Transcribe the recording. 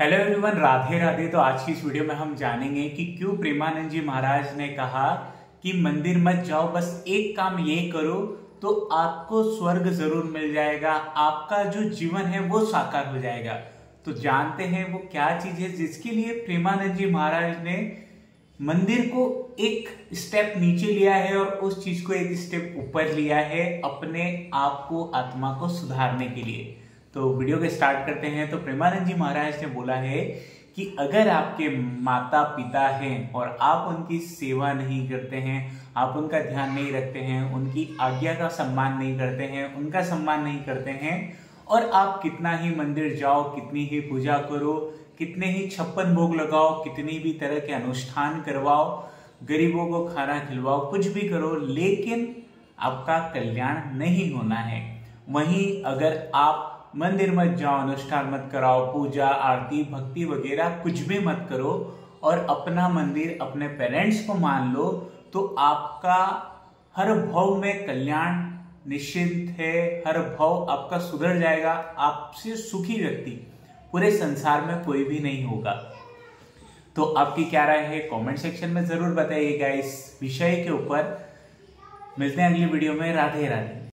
Hello everyone Radhe Radhe तो आज की इस वीडियो में हम जानेंगे कि क्यों प्रेमानंद जी महाराज ने कहा कि मंदिर मत जाओ, बस एक काम ये करो तो आपको स्वर्ग ज़रूर मिल जाएगा, आपका जो जीवन है वो साकार हो जाएगा। तो जानते हैं वो क्या चीज़ है जिसके लिए प्रेमानंद जी महाराज ने मंदिर को एक स्टेप नीचे लिया है और उस चीज़ को एक स्टेप ऊपर लिया है अपने आप को, आत्मा को सुधारने के लिए। तो वीडियो के स्टार्ट करते हैं। तो प्रेमानंद जी महाराज ने बोला है कि अगर आपके माता पिता हैं और आप उनकी सेवा नहीं करते हैं, आप उनका ध्यान नहीं रखते हैं, उनकी आज्ञा का सम्मान नहीं करते हैं, उनका सम्मान नहीं करते हैं, और आप कितना ही मंदिर जाओ, कितनी ही पूजा करो, कितने ही छप्पन भोग लगाओ, कितनी भी तरह के अनुष्ठान करवाओ, गरीबों को खाना खिलवाओ, कुछ भी करो, लेकिन आपका कल्याण नहीं होना है। वहीं अगर आप मंदिर मत जाओ, अनुष्ठान मत कराओ, पूजा, आरती, भक्ति वगैरह कुछ भी मत करो और अपना मंदिर अपने पेरेंट्स को मान लो तो आपका हर भव में कल्याण निश्चिंत है, हर भव आपका सुधर जाएगा, आपसे सुखी व्यक्ति पूरे संसार में कोई भी नहीं होगा। तो आपकी क्या राय है? कमेंट सेक्शन में ज़रूर बताइएगा इस विषय के ऊपर। मिलते हैं अगली वीडियो में। राधे राधे।